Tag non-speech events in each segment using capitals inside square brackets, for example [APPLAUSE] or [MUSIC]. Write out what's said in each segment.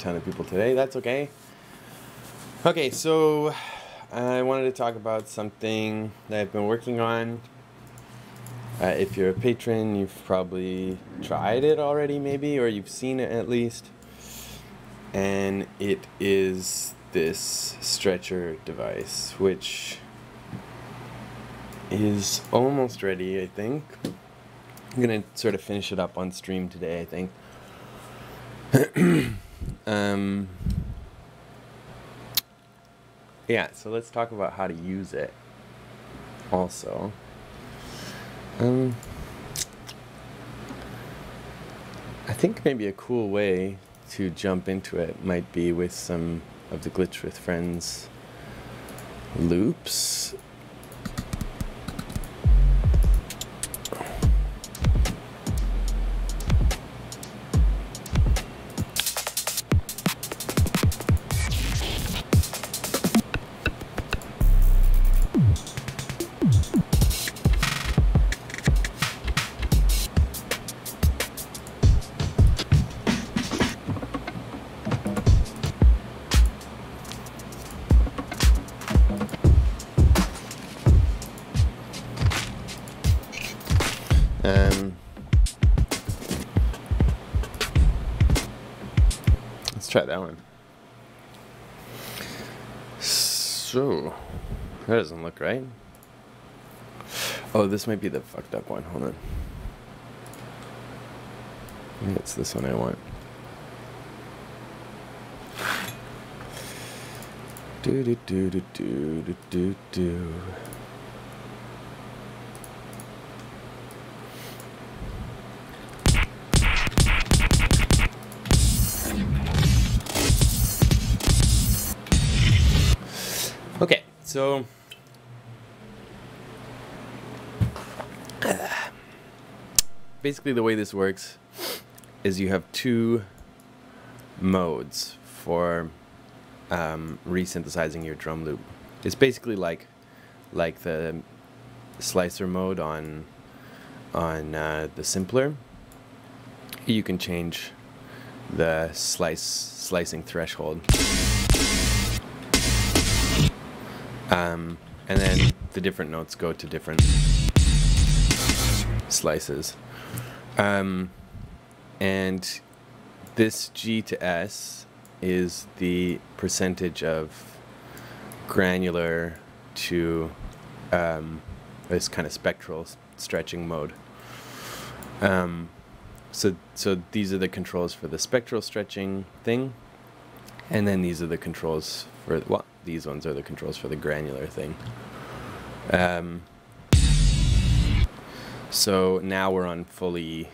ton of people today. That's okay. Okay, so I wanted to talk about something that I've been working on. Uh, if you're a patron, you've probably tried it already, maybe, or you've seen it at least. And it is this stretcher device, which is almost ready, I think. I'm gonna sort of finish it up on stream today, I think. [CLEARS THROAT] um, yeah, so let's talk about how to use it also. Um, I think maybe a cool way to jump into it might be with some of the Glitch with Friends loops. Right. Oh, this might be the fucked up one. Hold on. It's this one I want. Do do do do do do do do. Okay, so basically the way this works is you have two modes for um, resynthesizing your drum loop. It's basically like like the slicer mode on on uh, the simpler. You can change the slice slicing threshold. Um, and then the different notes go to different slices. Um, and this G to S is the percentage of granular to um, this kind of spectral stretching mode. Um, so, so these are the controls for the spectral stretching thing, and then these are the controls for well, these ones are the controls for the granular thing. Um, so now we're on fully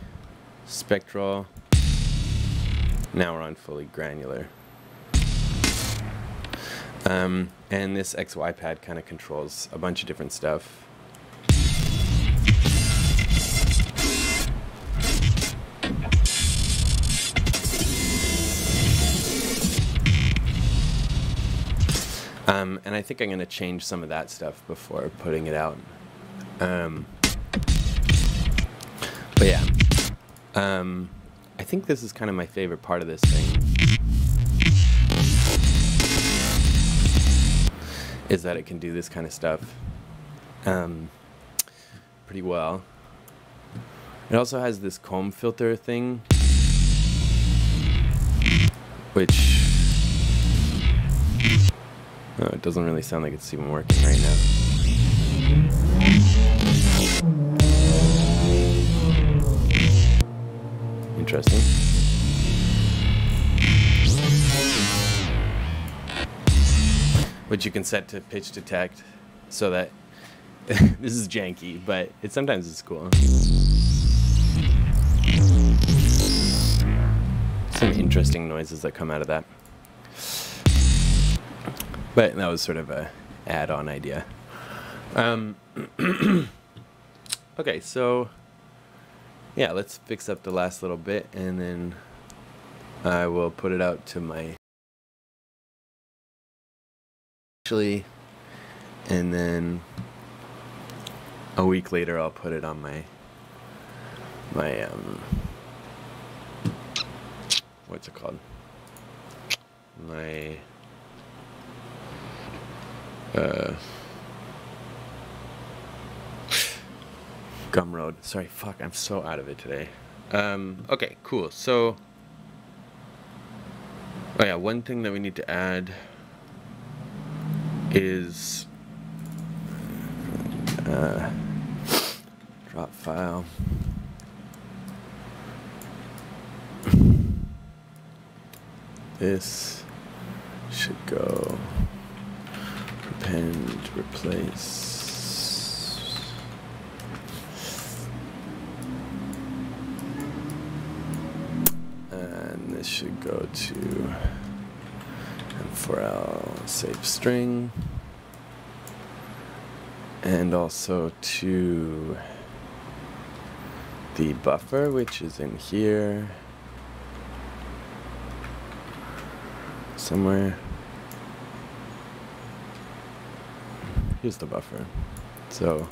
spectral. Now we're on fully granular. Um, and this XY pad kind of controls a bunch of different stuff. Um, and I think I'm going to change some of that stuff before putting it out. Um, but yeah, um, I think this is kind of my favorite part of this thing. Is that it can do this kind of stuff um, pretty well. It also has this comb filter thing, which Oh, it doesn't really sound like it's even working right now. Interesting. Which you can set to pitch detect so that [LAUGHS] this is janky, but it sometimes is cool. Some interesting noises that come out of that. But that was sort of a add-on idea. Um, [CLEARS THROAT] okay, so yeah, let's fix up the last little bit and then I will put it out to my actually and then a week later I'll put it on my my um what's it called? My uh, Gumroad. Sorry, fuck, I'm so out of it today. Um, okay, cool. So, oh yeah, one thing that we need to add is uh, drop file. This should go append, replace. Should go to M4L save string. And also to the buffer, which is in here somewhere. Here's the buffer. So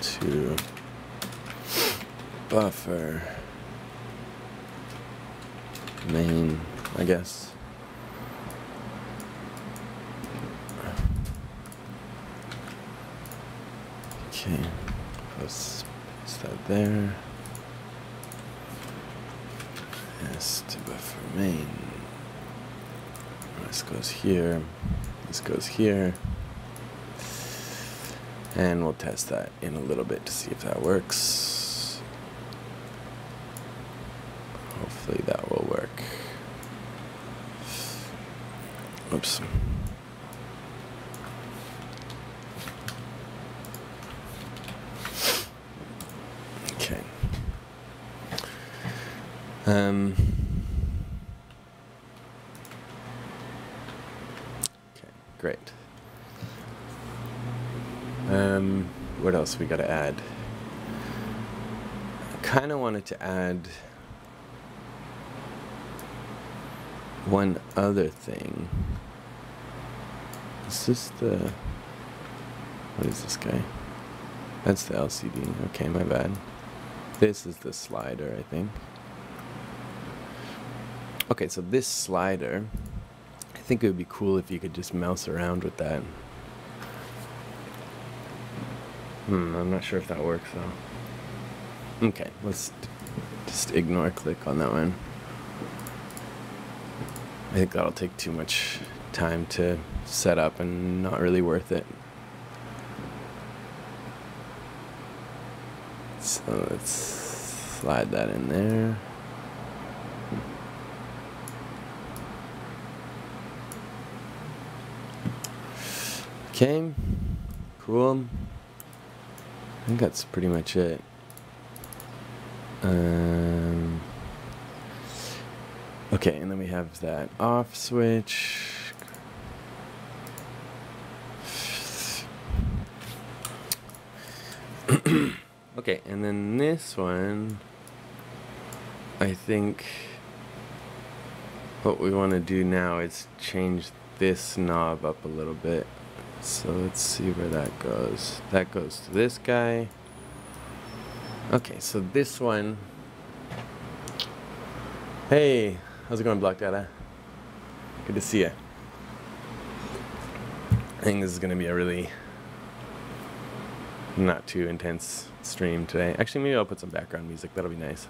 to buffer main, I guess. Okay, let's put that there. Yes, to buffer main. This goes here. This goes here. And we'll test that in a little bit to see if that works. Hopefully that will work. Oops. Okay. Um, okay, great. Um, what else we got to add? I kind of wanted to add one other thing. Is this the. What is this guy? That's the LCD. Okay, my bad. This is the slider, I think. Okay, so this slider, I think it would be cool if you could just mouse around with that. Hmm, I'm not sure if that works though. Okay, let's just ignore click on that one. I think that'll take too much time to set up and not really worth it. So let's slide that in there. Okay, cool. I think that's pretty much it. Um, okay, and then we have that off switch. [CLEARS THROAT] okay, and then this one, I think what we want to do now is change this knob up a little bit. So let's see where that goes. That goes to this guy. Okay, so this one. Hey, how's it going, Block Data? Good to see you. I think this is going to be a really not too intense stream today. Actually, maybe I'll put some background music. That'll be nice.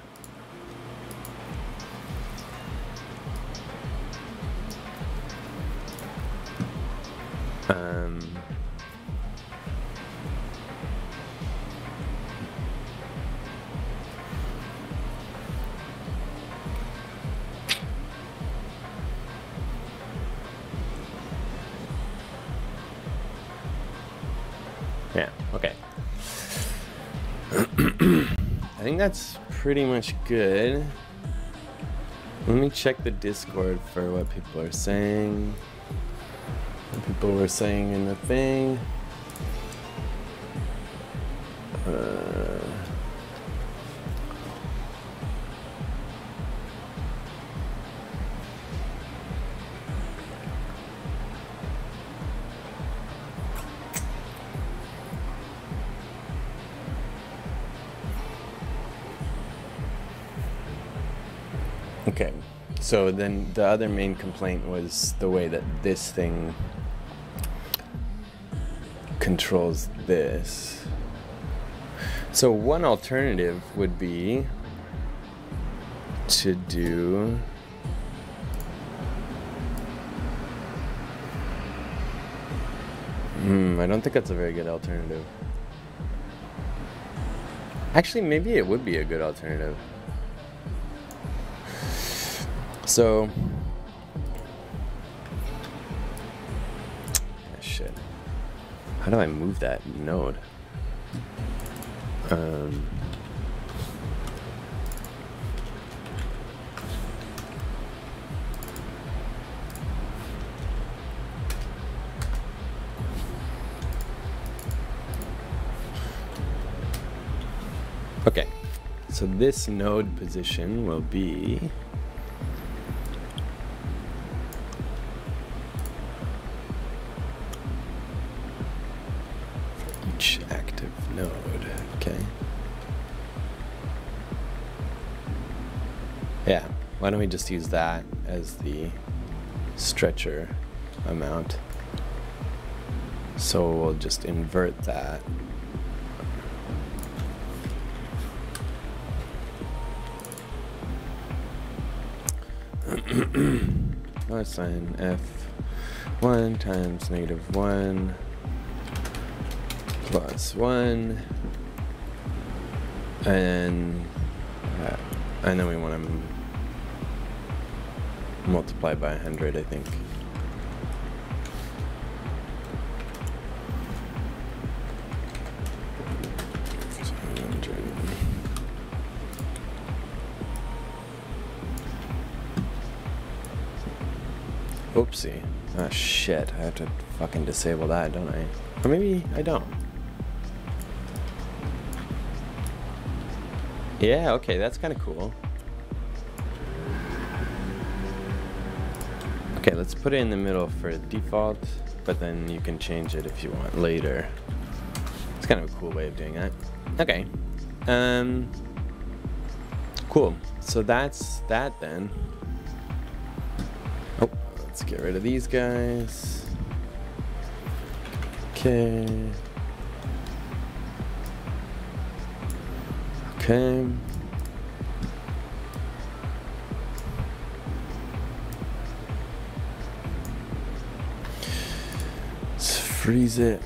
That's pretty much good. Let me check the Discord for what people are saying. What people were saying in the thing. Uh, so then the other main complaint was the way that this thing controls this. So one alternative would be to do Hmm, I don't think that's a very good alternative. Actually, maybe it would be a good alternative. So, ah, shit. How do I move that node? Um, okay, so this node position will be why don't we just use that as the stretcher amount? So we'll just invert that. [CLEARS THROAT] Let's sign f1 times negative 1 plus 1 and uh, and then we want to multiply by 100 I think Oopsie. Ah shit, I have to fucking disable that, don't I? Or maybe I don't. Yeah, okay, that's kind of cool. Okay, let's put it in the middle for default, but then you can change it if you want later. It's kind of a cool way of doing that. Okay. Um, cool. So that's that then. Oh, let's get rid of these guys. Okay. Okay. Freeze it.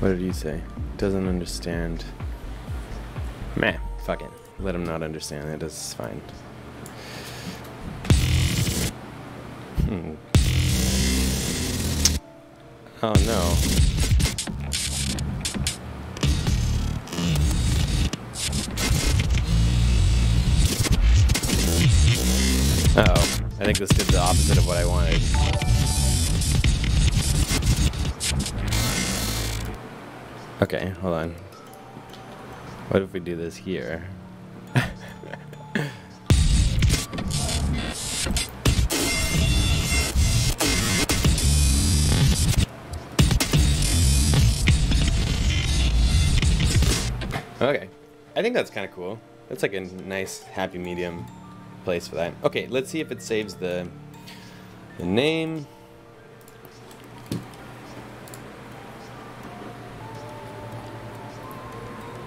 What did he say? Doesn't understand. Meh, fuck it. Let him not understand it. It's fine. Hmm. Oh no. Uh oh. I think this did the opposite of what I wanted. Okay, hold on. What if we do this here? [LAUGHS] okay. I think that's kind of cool. That's like a nice happy medium place for that. Okay, let's see if it saves the the name.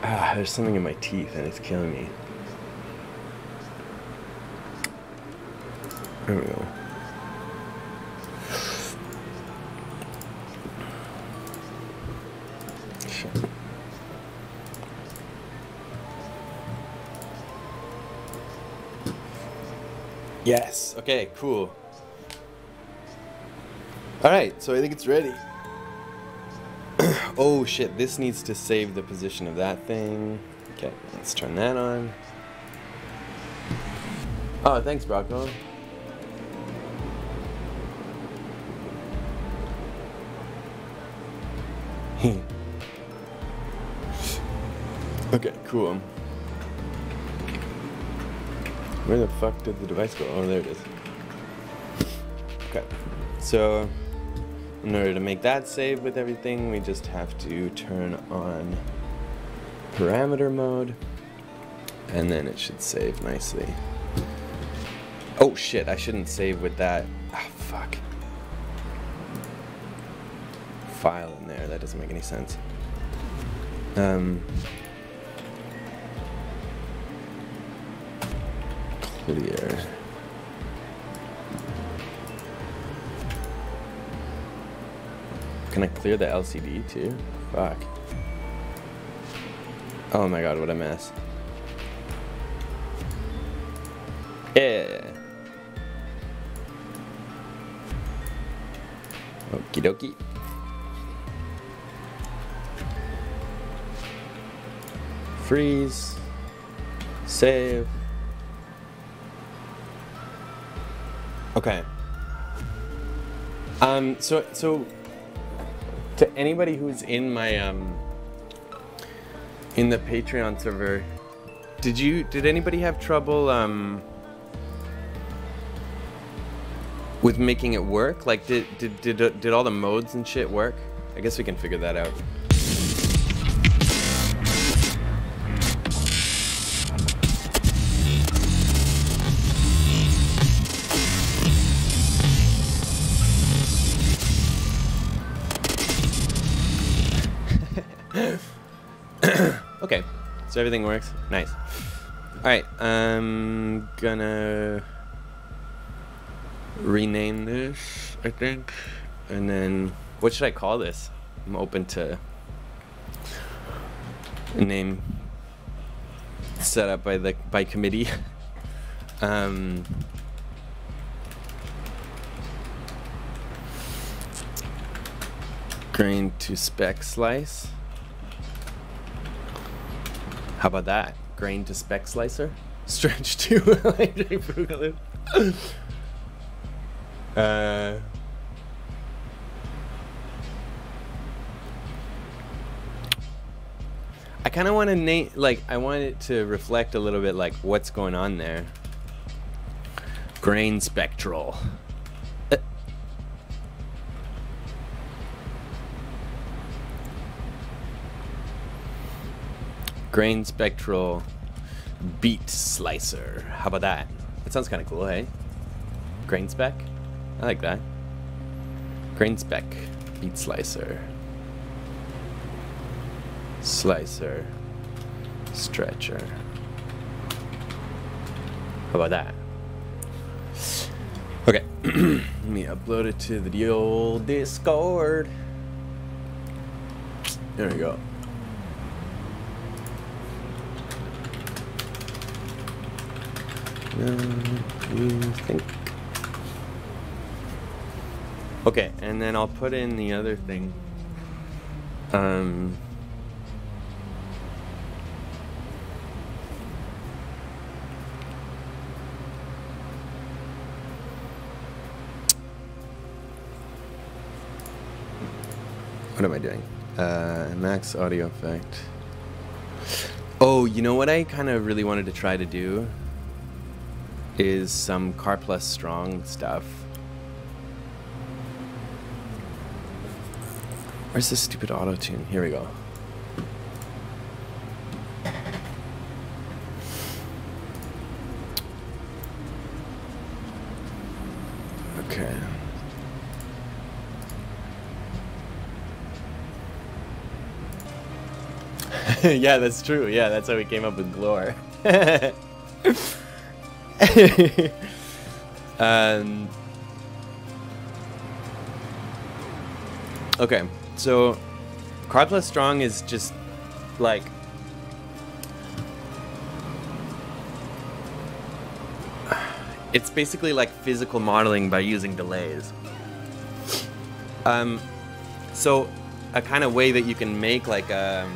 Ah, there's something in my teeth and it's killing me. There we go. Yes. Okay, cool. Alright, so I think it's ready. [CLEARS THROAT] oh shit, this needs to save the position of that thing. Okay, let's turn that on. Oh, thanks, Brocco. [LAUGHS] okay, cool. Where the fuck did the device go? Oh, there it is. Okay, so in order to make that save with everything, we just have to turn on parameter mode. And then it should save nicely. Oh shit, I shouldn't save with that. Ah, fuck. File in there, that doesn't make any sense. Um, clear. Can I clear the LCD too? Fuck. Oh my god, what a mess. Yeah. Okie dokie. Freeze. Save. Okay. Um, so, so, to anybody who's in my, um, in the Patreon server, did you, did anybody have trouble, um, with making it work? Like, did, did, did, did all the modes and shit work? I guess we can figure that out. So everything works. Nice. All right, I'm gonna rename this, I think, and then what should I call this? I'm open to a name set up by the by committee. [LAUGHS] um, grain to spec slice. How about that? Grain to spec slicer? [LAUGHS] Stretch to [LAUGHS] electric boogaloo. uh, I kind of want to name, like, I want it to reflect a little bit like what's going on there. Grain spectral. Grain spectral beat slicer. How about that? That sounds kind of cool, hey? Grain spec? I like that. Grain spec beat slicer. Slicer. Stretcher. How about that? Okay, [CLEARS THROAT] let me upload it to the old Discord. There we go. You think? Okay, and then I'll put in the other thing. Um, what am I doing? Uh, max audio effect. Oh, you know what I kind of really wanted to try to do? Is some Karplus Strong stuff. Where's this stupid auto tune? Here we go. Okay. [LAUGHS] yeah, that's true. Yeah, that's how we came up with Glore. [LAUGHS] [LAUGHS] um, okay, so Karplus Strong is just like it's basically like physical modeling by using delays. Um, so a kind of way that you can make like a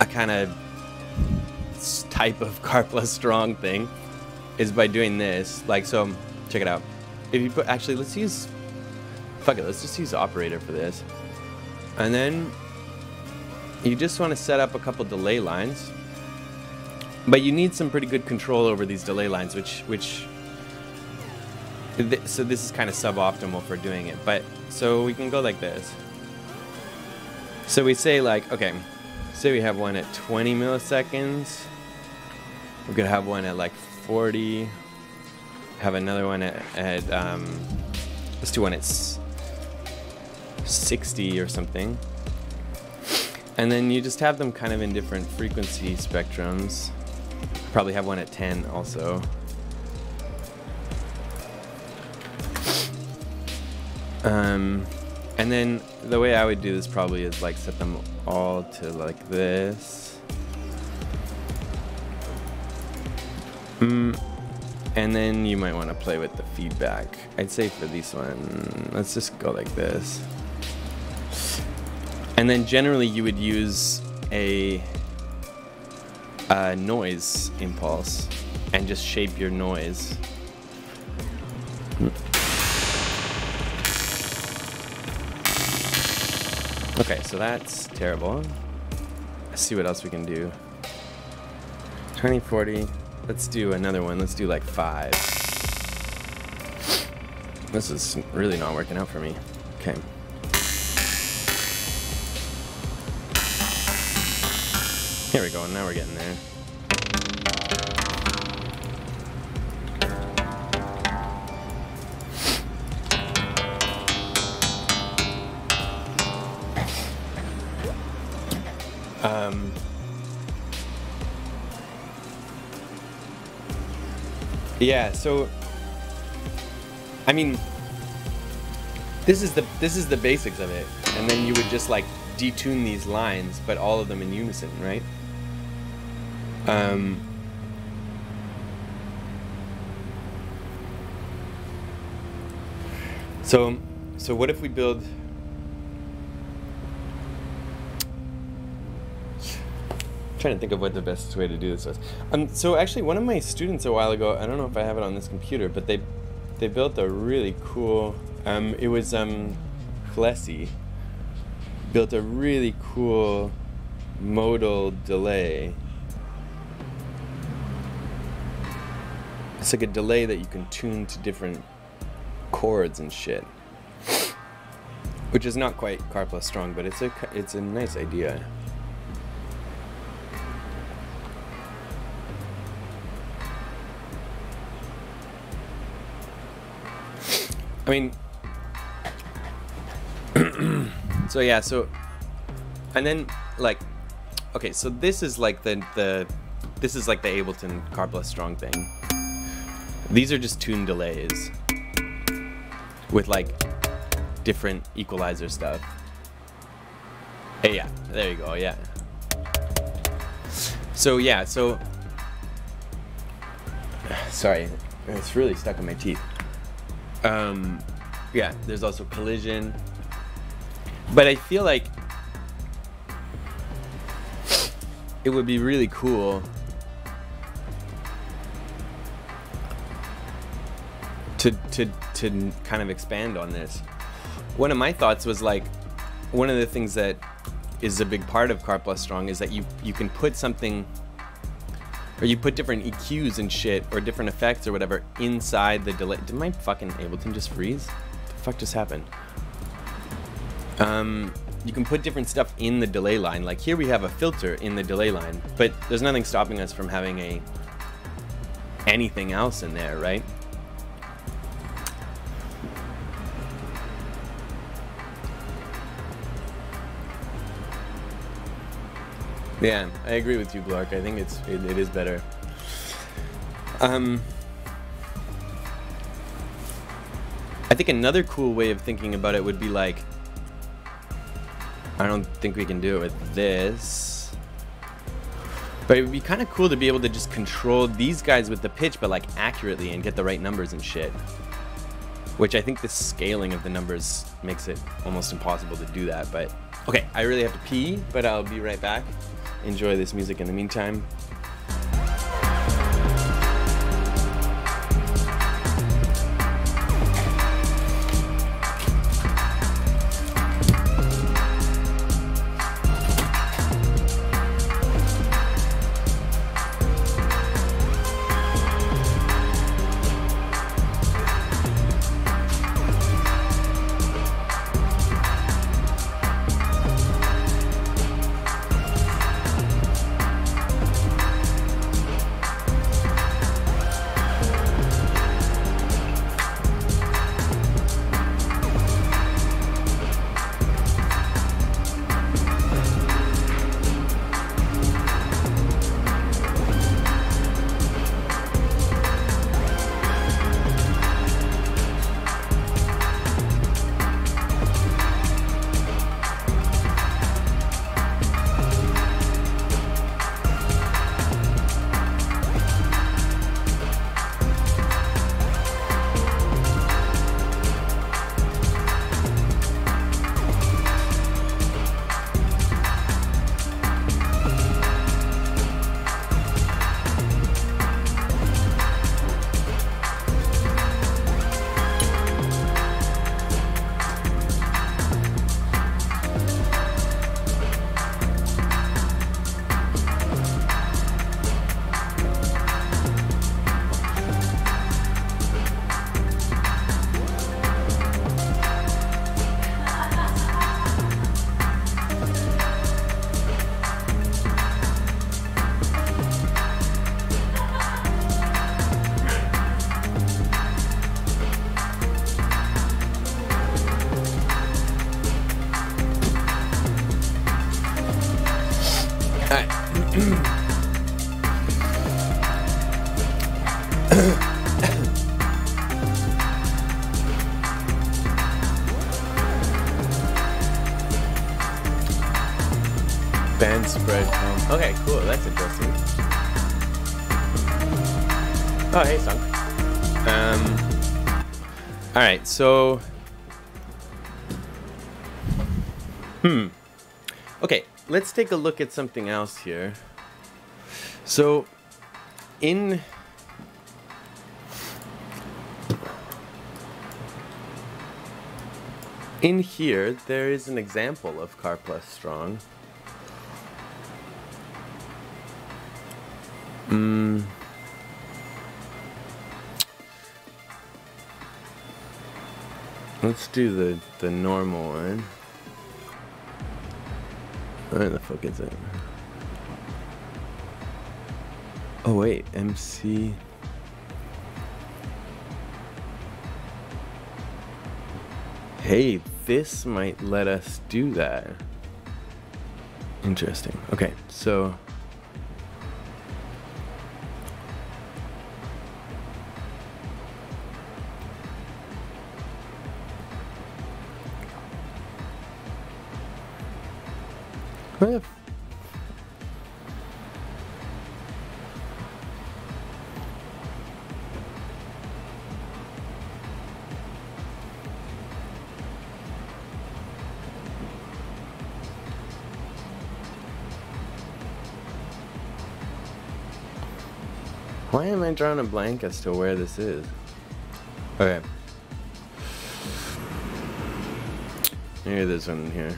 a kind of type of [LAUGHS] Karplus Strong thing is by doing this. Like, so, check it out. If you put, actually, let's use, fuck it, let's just use operator for this. And then you just want to set up a couple delay lines. But you need some pretty good control over these delay lines, which, which, th so this is kind of suboptimal for doing it. But, so we can go like this. So we say like, okay, say we have one at 20 milliseconds. We could have one at like 40. Have another one at, at um, let's do one at 60 or something. And then you just have them kind of in different frequency spectrums. Probably have one at 10 also. Um, and then the way I would do this probably is like set them all to like this. Mm, and then you might want to play with the feedback. I'd say for this one, let's just go like this. And then generally you would use a, a noise impulse and just shape your noise. Okay, so that's terrible. Let's see what else we can do. 2040. Let's do another one. Let's do like five. This is really not working out for me. Okay. Here we go. Now we're getting there. Yeah, so I mean this is the this is the basics of it. And then you would just like detune these lines, but all of them in unison, right? Um So so what if we build trying to think of what the best way to do this was. Um, so actually, one of my students a while ago, I don't know if I have it on this computer, but they they built a really cool. Um, it was um, Klesi built a really cool modal delay. It's like a delay that you can tune to different chords and shit, which is not quite Karplus strong, but it's a it's a nice idea. I mean, [CLEARS THROAT] so yeah, so, and then like, okay, so this is like the the, this is like the Ableton Karplus Strong thing. These are just tune delays with like different equalizer stuff. Hey, yeah, there you go, yeah. So yeah, so [SIGHS] sorry, it's really stuck in my teeth. Um, yeah, there's also collision. But I feel like it would be really cool to to to kind of expand on this. One of my thoughts was like one of the things that is a big part of Karplus Strong is that you you can put something or you put different EQs and shit, or different effects or whatever inside the delay. Did my fucking Ableton just freeze? The fuck just happened? Um, you can put different stuff in the delay line. Like here we have a filter in the delay line, but there's nothing stopping us from having a anything else in there, right? Yeah, I agree with you, Glark. I think it's it, it is better. Um, I think another cool way of thinking about it would be like, I don't think we can do it with this, but it would be kind of cool to be able to just control these guys with the pitch, but like accurately and get the right numbers and shit. Which I think the scaling of the numbers makes it almost impossible to do that. But okay, I really have to pee, but I'll be right back enjoy this music in the meantime. So. Hmm. Okay, let's take a look at something else here. So, in in here, there is an example of Karplus Strong. Mm. Let's do the the normal one. Where the fuck is it? Oh wait, MC. Hey, this might let us do that. Interesting. Okay, so Am I drawing a blank as to where this is? Okay. Maybe there's one here.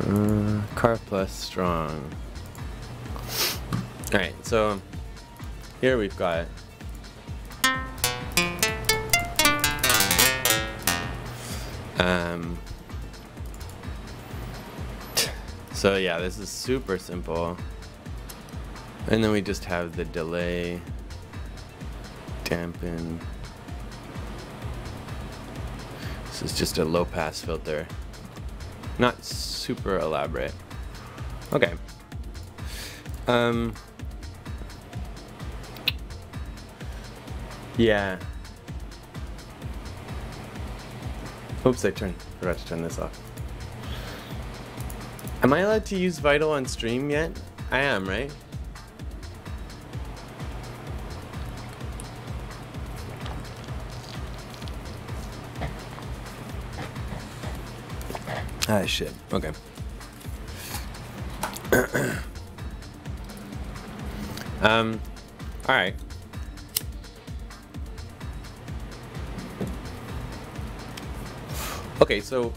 Uh, Karplus Strong. Alright, so here we've got so yeah this is super simple and then we just have the delay dampen this is just a low pass filter not super elaborate. Okay. Um. Yeah. Oops, I turned, forgot to turn this off. Am I allowed to use Vital on stream yet? I am, right? Ah, shit. Okay. [COUGHS] um, all right. Okay, so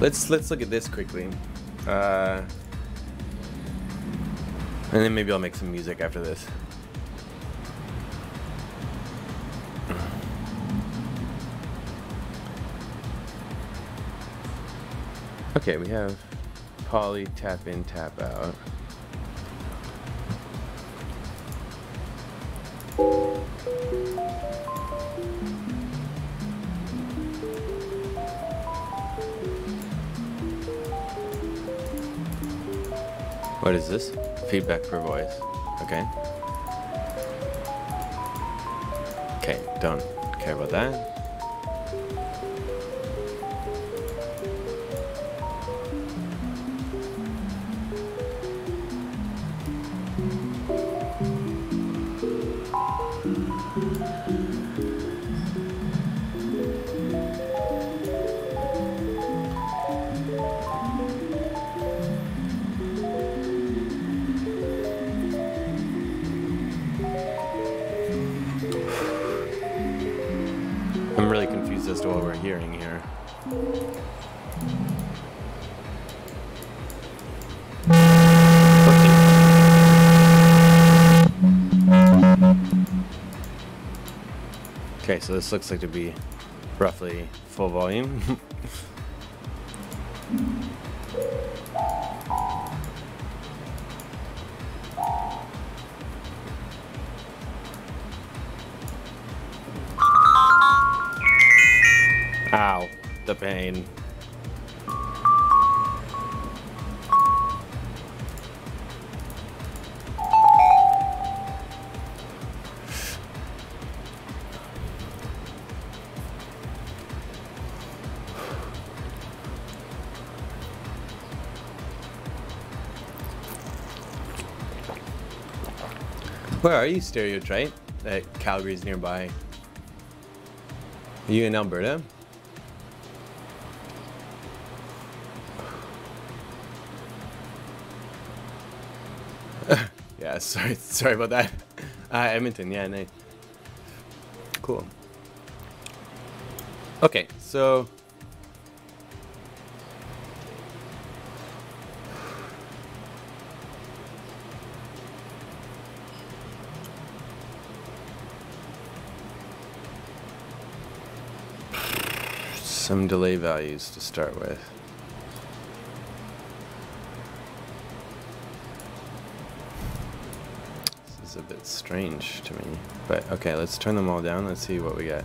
let's let's look at this quickly, uh, and then maybe I'll make some music after this. Okay, we have poly tap in, tap out. What is this? Feedback per voice. Okay. Okay, don't care about that. So this looks like to be roughly full volume. [LAUGHS] are you, Stereotype? That Calgary's nearby. Are you in Alberta? [LAUGHS] yeah, sorry, [LAUGHS] sorry about that. Uh, Edmonton, yeah, nice. Cool. Okay, so some delay values to start with. This is a bit strange to me, but okay, let's turn them all down. Let's see what we get.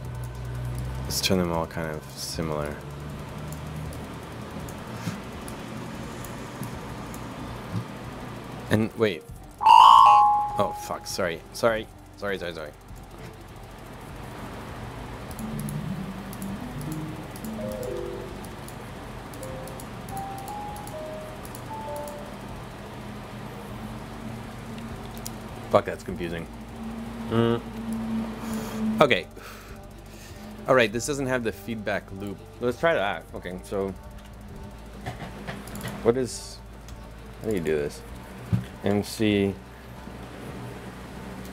Let's turn them all kind of similar. And wait. Oh, fuck. Sorry. Sorry. Sorry, sorry, sorry. Fuck, that's confusing. Mm. Okay. Alright, this doesn't have the feedback loop. Let's try that. Okay, so... What is... How do you do this? MC...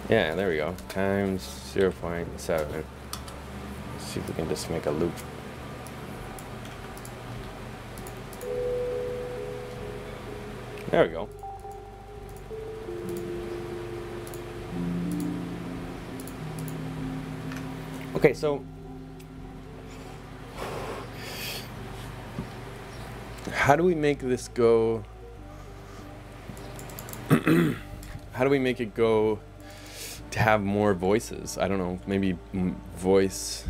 Yeah, there we go. Times 0 0.7. Let's see if we can just make a loop. There we go. Okay, so how do we make this go? [CLEARS THROAT] how do we make it go to have more voices? I don't know, maybe voice.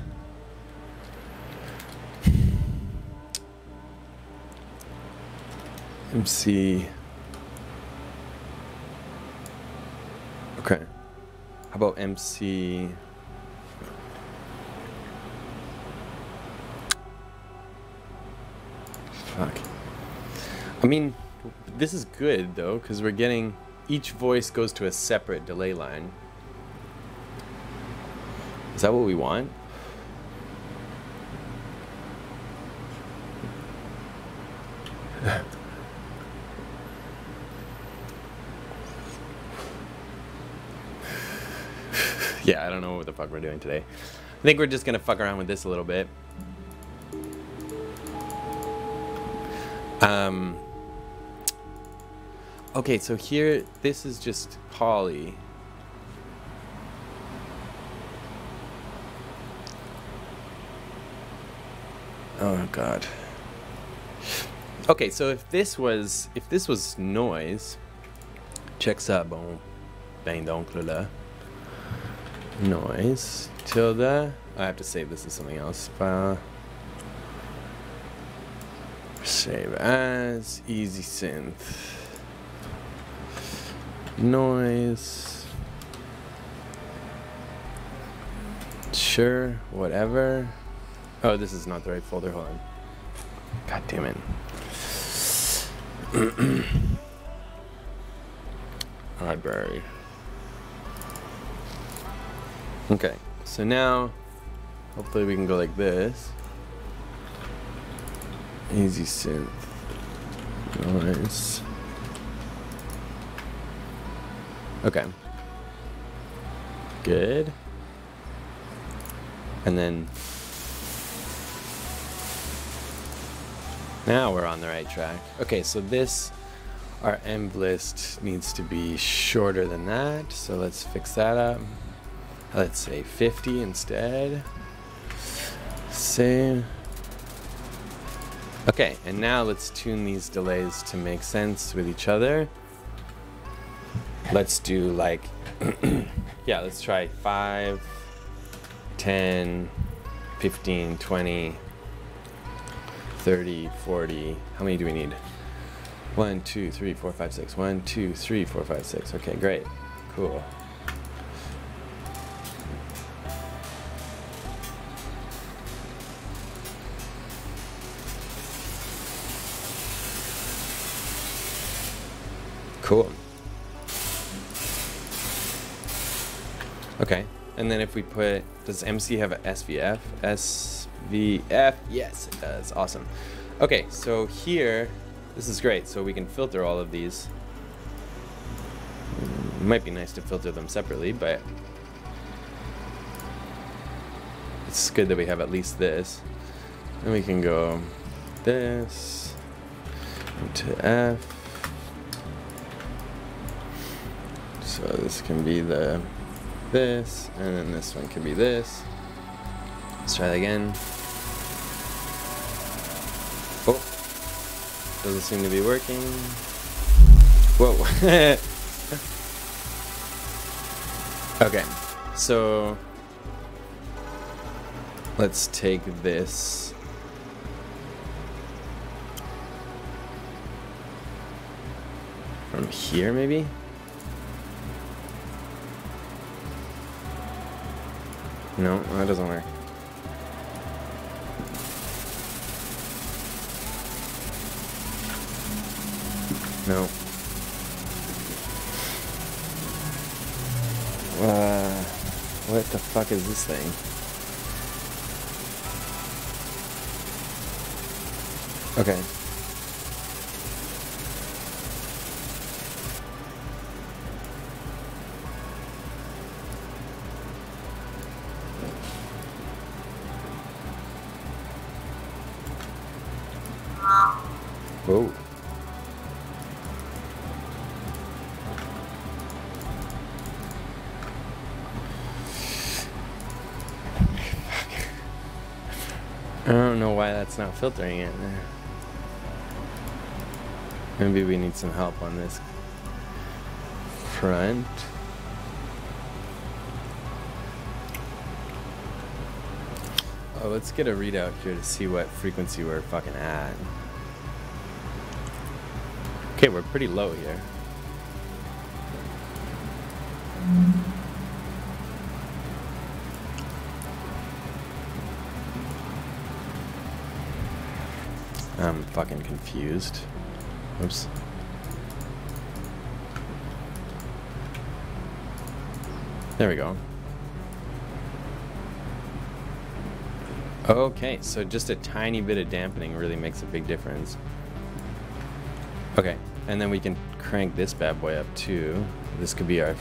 MC. Okay. How about MC? Fuck. I mean, this is good though, because we're getting each voice goes to a separate delay line. Is that what we want? [LAUGHS] yeah, I don't know what the fuck we're doing today. I think we're just gonna fuck around with this a little bit. Um, okay, so here, this is just poly. Oh god. Okay, so if this was if this was noise, check ça bon, ben donc là. Noise tilde. I have to save this as something else. File. Save as easy synth. Noise. Sure, whatever. Oh, this is not the right folder. Hold on. God damn it. [CLEARS THROAT] Library. Okay, so now hopefully we can go like this. Easy synth. Nice. Okay. Good. And then now we're on the right track. Okay, so this our env list needs to be shorter than that. So let's fix that up. Let's say 50 instead. Same. Okay, and now let's tune these delays to make sense with each other. Let's do like, [CLEARS THROAT] yeah, let's try 5, 10, 15, 20, 30, 40. How many do we need? 1, 2, 3, 4, 5, 6. 1, 2, 3, 4, 5, 6. Okay, great. Cool. Cool. Okay. And then if we put, does MC have a SVF? SVF? Yes, it does. Awesome. Okay, so here, this is great. So we can filter all of these. It might be nice to filter them separately, but it's good that we have at least this. And we can go this to F. So this can be the this, and then this one can be this. Let's try that again. Oh, doesn't seem to be working. Whoa. [LAUGHS] okay, so let's take this. From here, maybe? No, that doesn't work. No. Uh, what the fuck is this thing? Okay. That's not filtering it. Eh. Maybe we need some help on this front. Oh, let's get a readout here to see what frequency we're fucking at. Okay, we're pretty low here. I'm fucking confused. Oops. There we go. Okay, so just a tiny bit of dampening really makes a big difference. Okay, and then we can crank this bad boy up too. This could be our...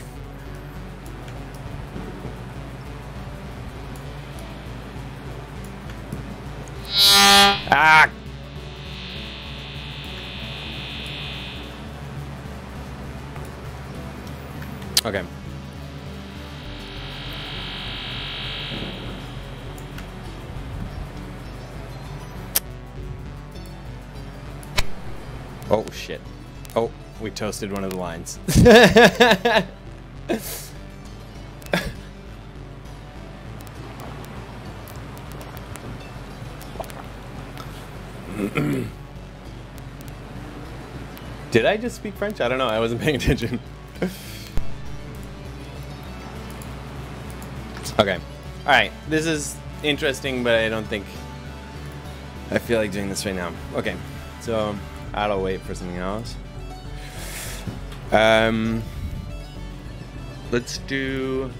toasted one of the lines. [LAUGHS] Did I just speak French? I don't know. I wasn't paying attention. okay. Alright. This is interesting, but I don't think I feel like doing this right now. Okay. So, I'll wait for something else. Um, let's do.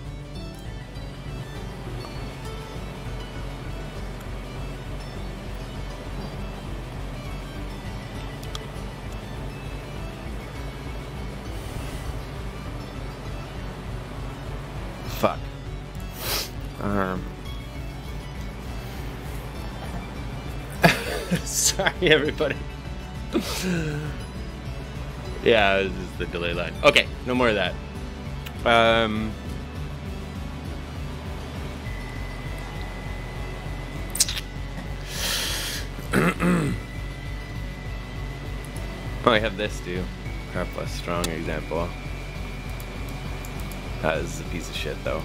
Fuck. Um. [LAUGHS] Sorry, everybody. Yeah, this is the delay line. Okay, no more of that. Um. [CLEARS THROAT] oh, I have this too. Karplus Strong example. That is a piece of shit, though.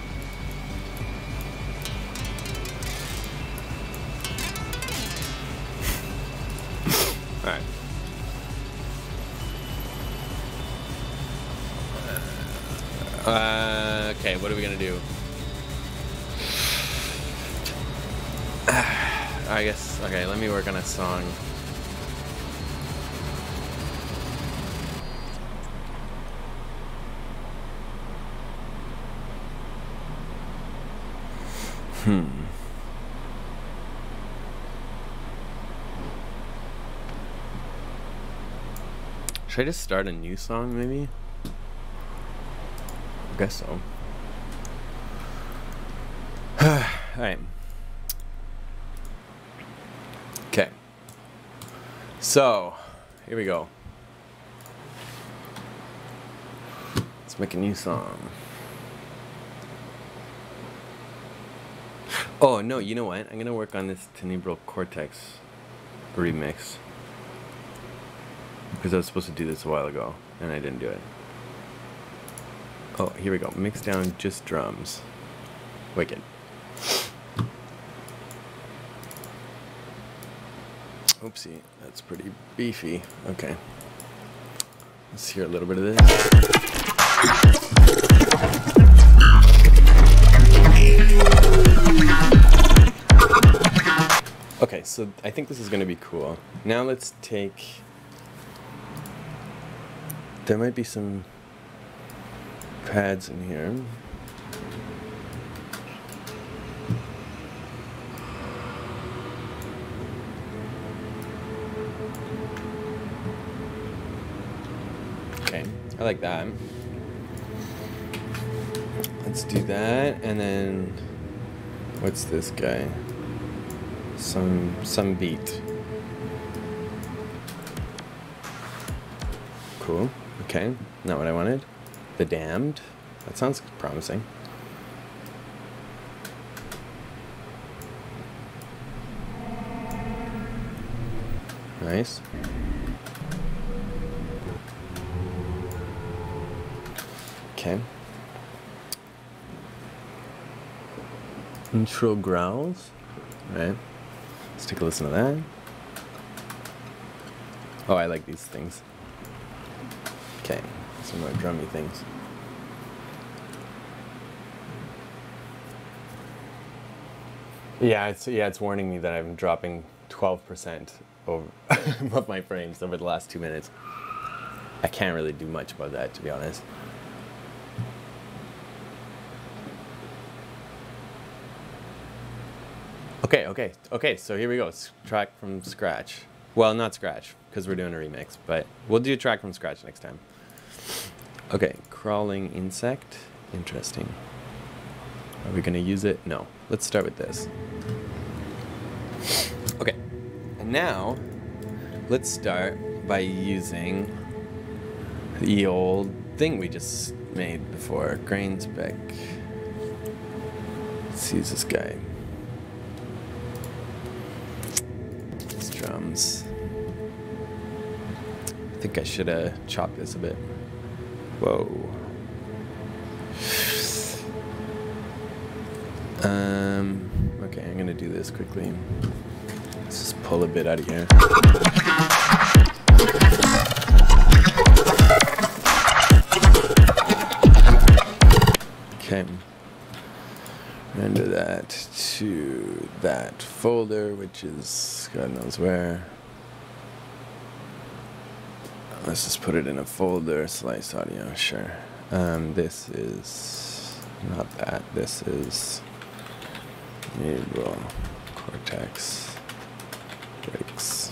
Okay, what are we gonna do? [SIGHS] I guess, okay, let me work on a song. Hmm. Should I just start a new song, maybe? I guess so. Alright. Okay. So, here we go. Let's make a new song. Oh, no, you know what? I'm going to work on this Tenebral Cortex remix. Because I was supposed to do this a while ago, and I didn't do it. Oh, here we go. Mix down just drums. Wicked. Oopsie, that's pretty beefy. Okay. Let's hear a little bit of this. Okay, so I think this is going to be cool. Now let's take... There might be some pads in here. Okay, I like that. Let's do that, and then what's this guy? some some beat. Cool. Okay, not what I wanted. The Damned. That sounds promising. Nice. Okay. Intro growls, right? Let's take a listen to that. Oh, I like these things. Okay, some more drummy things. Yeah, it's yeah, it's warning me that I'm dropping 12% over [LAUGHS] of my frames over the last two minutes. I can't really do much about that, to be honest. Okay, okay, okay, so here we go. Track from scratch. Well, not scratch, because we're doing a remix, but we'll do a track from scratch next time. Okay, crawling insect. Interesting. Are we going to use it? No. Let's start with this. Okay, and now let's start by using the old thing we just made before, grain spec. Let's use this guy. Drums. I think I should have chopped this a bit. Whoa. Um, okay, I'm gonna do this quickly. Let's just pull a bit out of here. Okay. Render that to that folder, which is God knows where. Let's just put it in a folder, slice audio, sure. Um, this is not that, this is Cerebral Cortex Breaks.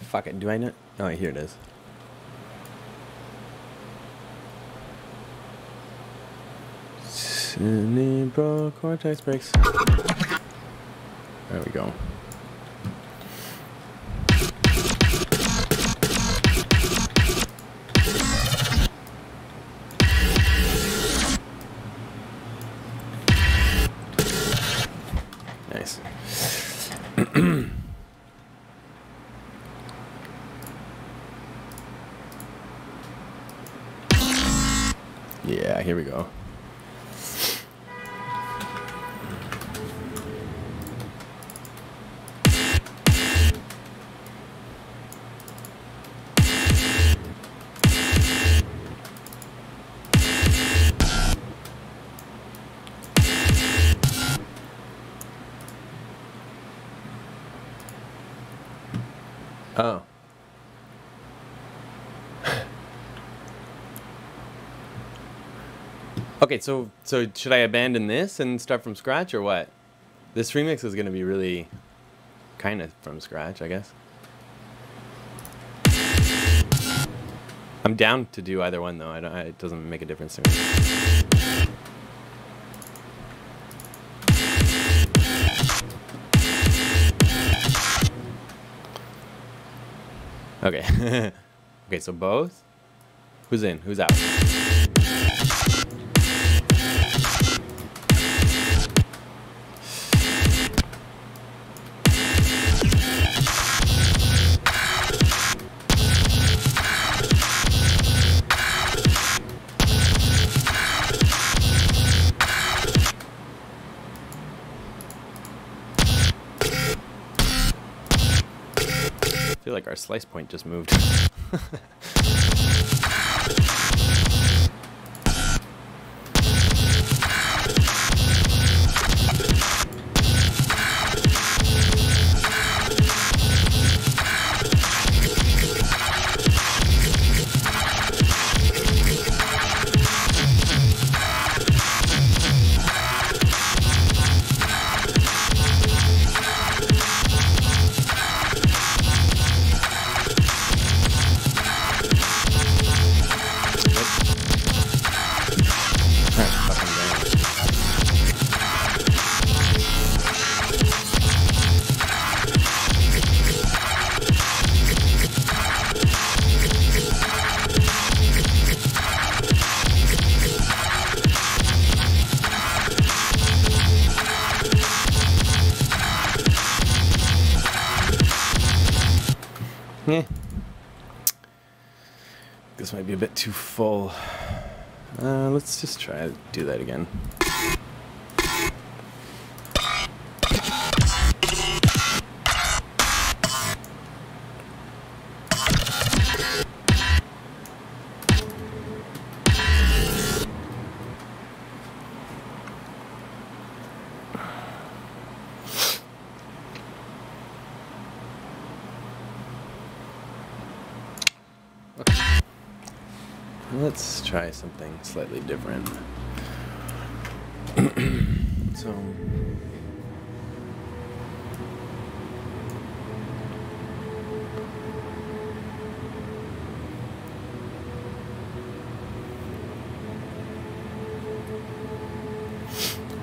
Fuck it, do I know? Oh, here it is. Cerebral cortex breaks. There we go. Nice. [CLEARS THROAT] yeah, here we go. Okay, so so should I abandon this and start from scratch or what? This remix is gonna be really kind of from scratch, I guess. I'm down to do either one though. I don't, I, it doesn't make a difference to me. Okay. [LAUGHS] okay, so both. Who's in? Who's out? Slice point just moved. [LAUGHS] full. Uh, let's just try to do that again. Try something slightly different. [CLEARS THROAT] so.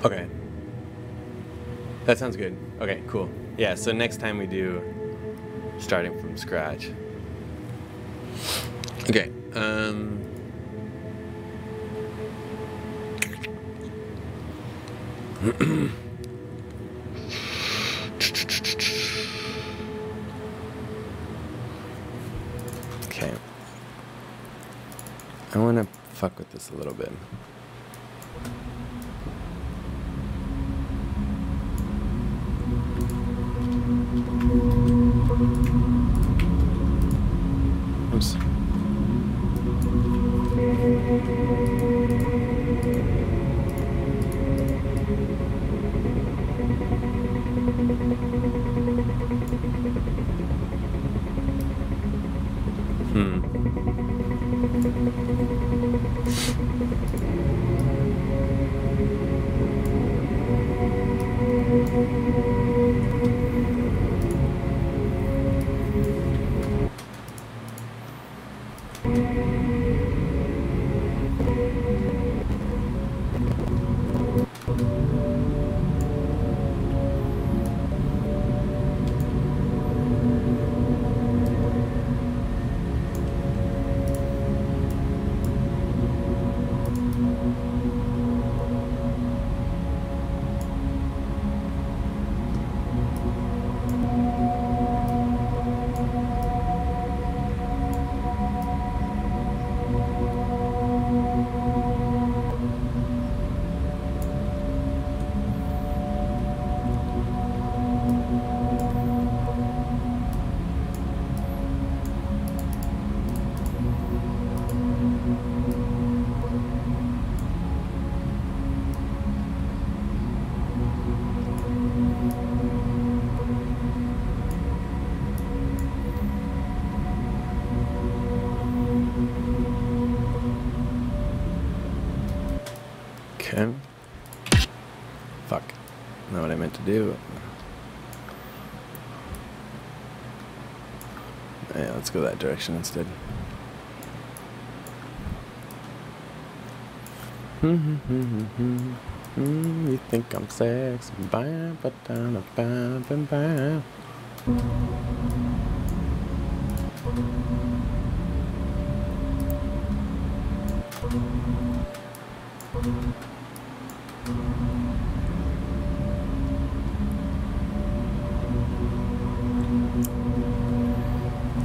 Okay. That sounds good. Okay, cool. Yeah, so next time we do starting from scratch. Okay. Um Okay. I want to fuck with this a little bit. Go that direction instead. you think I'm sexy? Bam, ba, da, bam, bam, bam.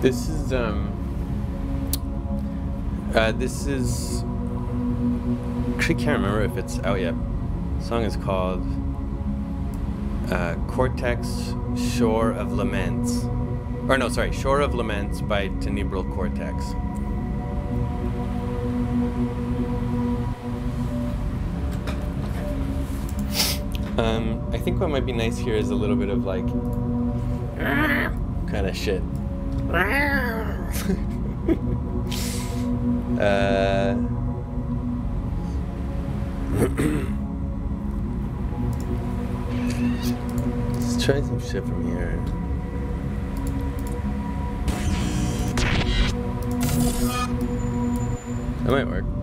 This is uh this is I can't remember if it's out yet. The song is called uh, Cortex Shore of Laments. Or no, sorry, Shore of Laments by Tenebral Cortex. Um, I think what might be nice here is a little bit of like kind of shit. Uh, [CLEARS THROAT] let's try some shit from here. That might work.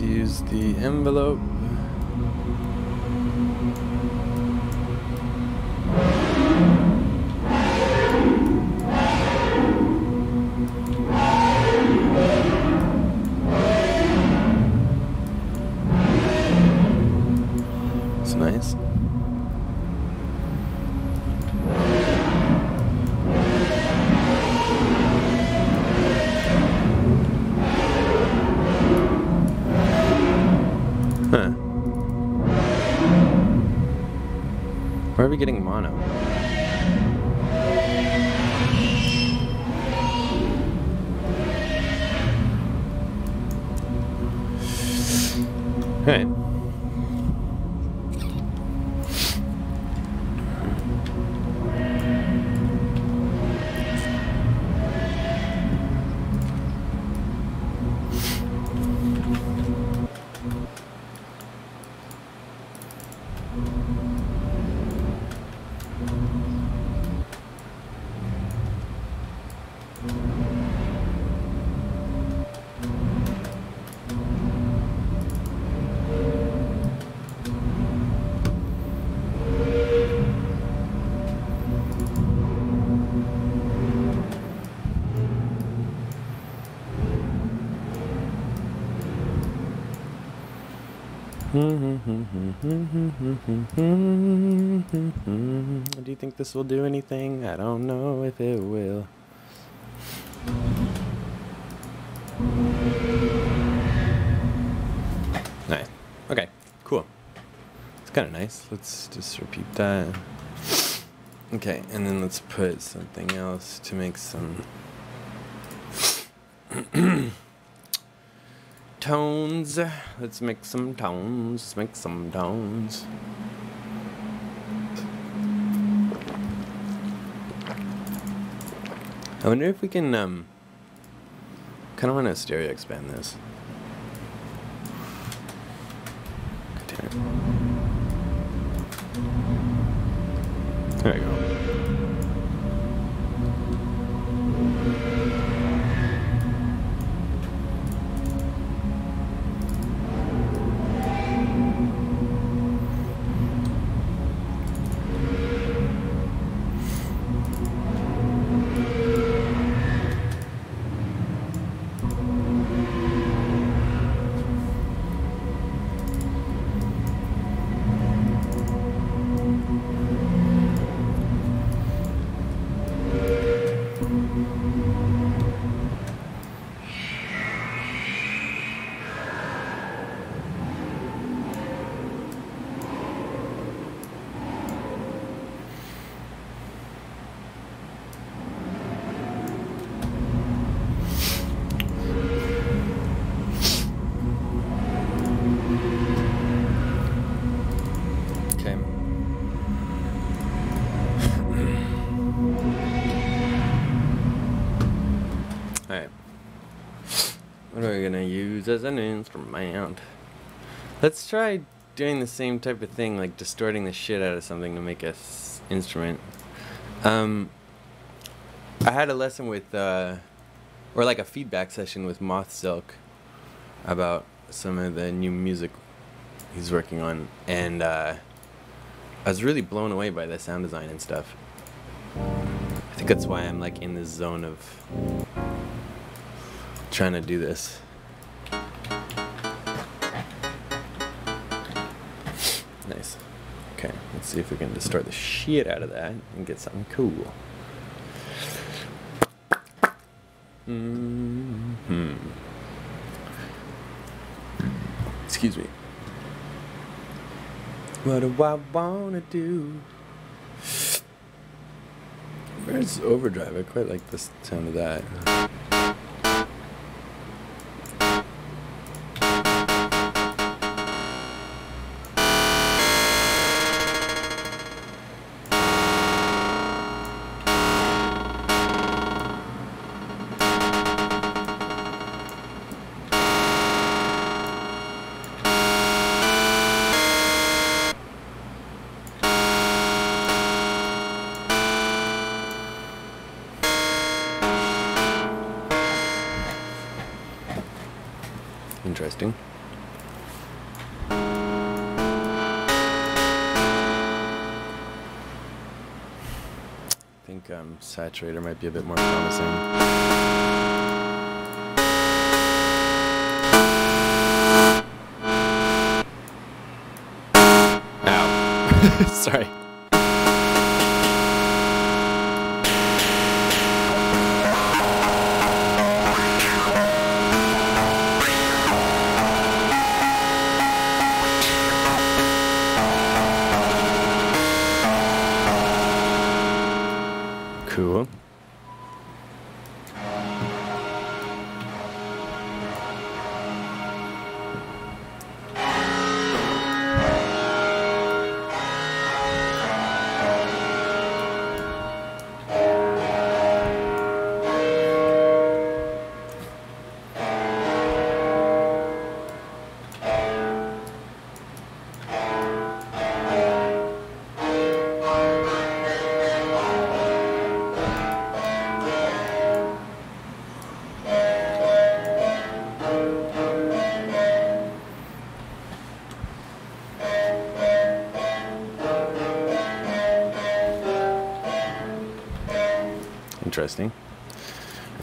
Use the envelope. This will do anything? I don't know if it will. Nice. Okay, cool. It's kind of nice. Let's just repeat that. Okay, and then let's put something else to make some [CLEARS THROAT] tones. Let's make some tones. Let's make some tones. I wonder if we can um kind of want to stereo expand this. There we go. What are we gonna use as an instrument? Let's try doing the same type of thing, like distorting the shit out of something to make a s- instrument. Um, I had a lesson with, uh, or like a feedback session with Moth Silk about some of the new music he's working on, and uh, I was really blown away by the sound design and stuff. I think that's why I'm like in this zone of trying to do this. Nice. Okay, let's see if we can distort the shit out of that and get something cool. hmm Excuse me. What do I wanna do? Where's overdrive? I quite like the sound of that. Saturator might be a bit more promising. [LAUGHS] Sorry.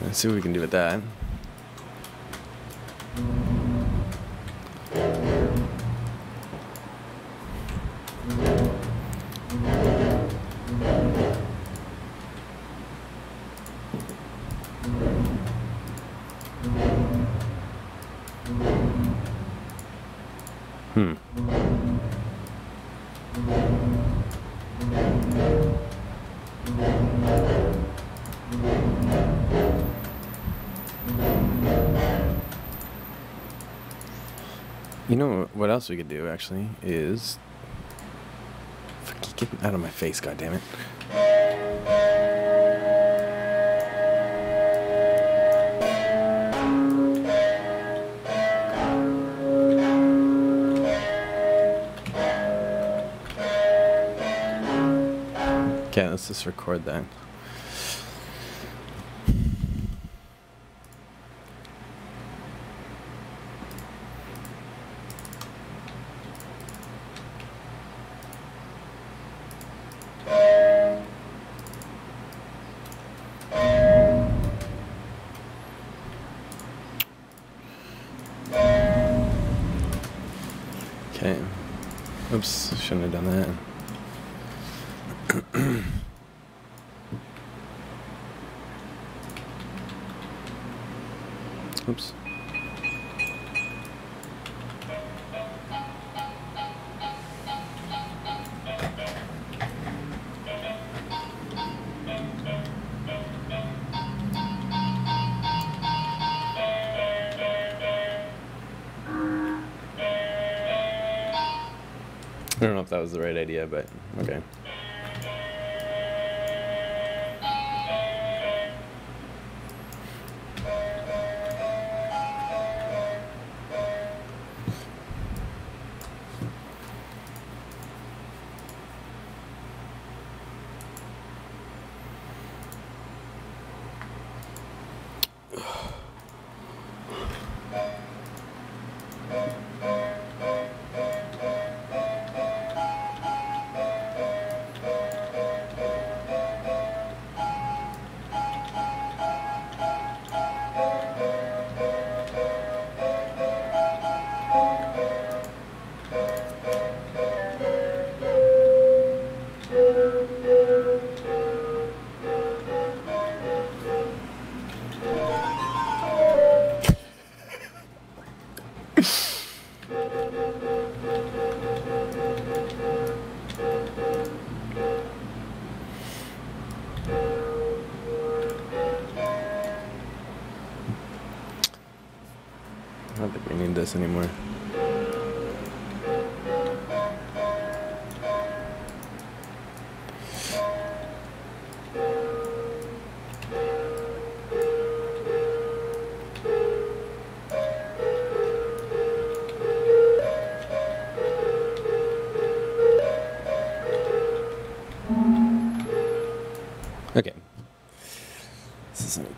Let's see what we can do with that. You know what else we could do actually is get out of my face, God damn it. Okay, let's just record that. That was the right idea, but okay.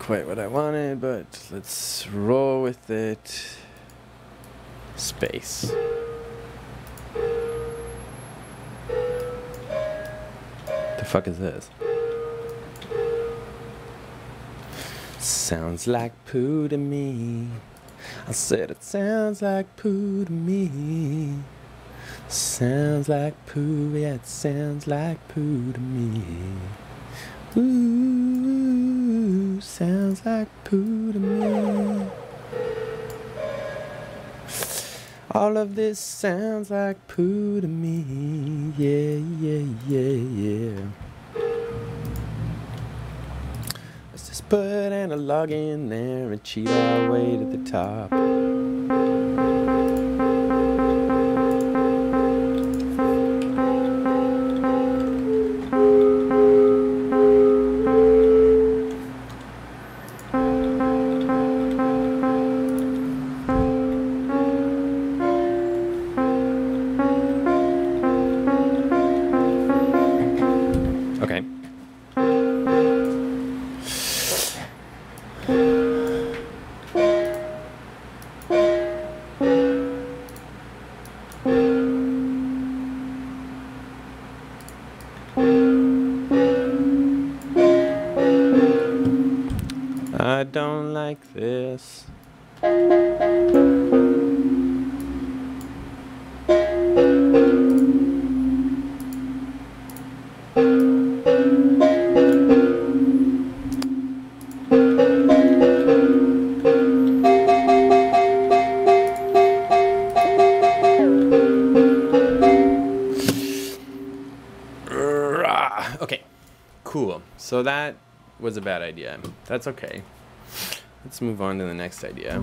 Quite what I wanted, but let's roll with it. Space. The fuck is this? Sounds like poo to me. I said it sounds like poo to me. Sounds like poo, yeah, it sounds like poo to me. Sounds like poo to me. All of this sounds like poo to me. Yeah, yeah, yeah, yeah. Let's just put analog in there and cheat our way to the top. That was a bad idea. That's okay. Let's move on to the next idea.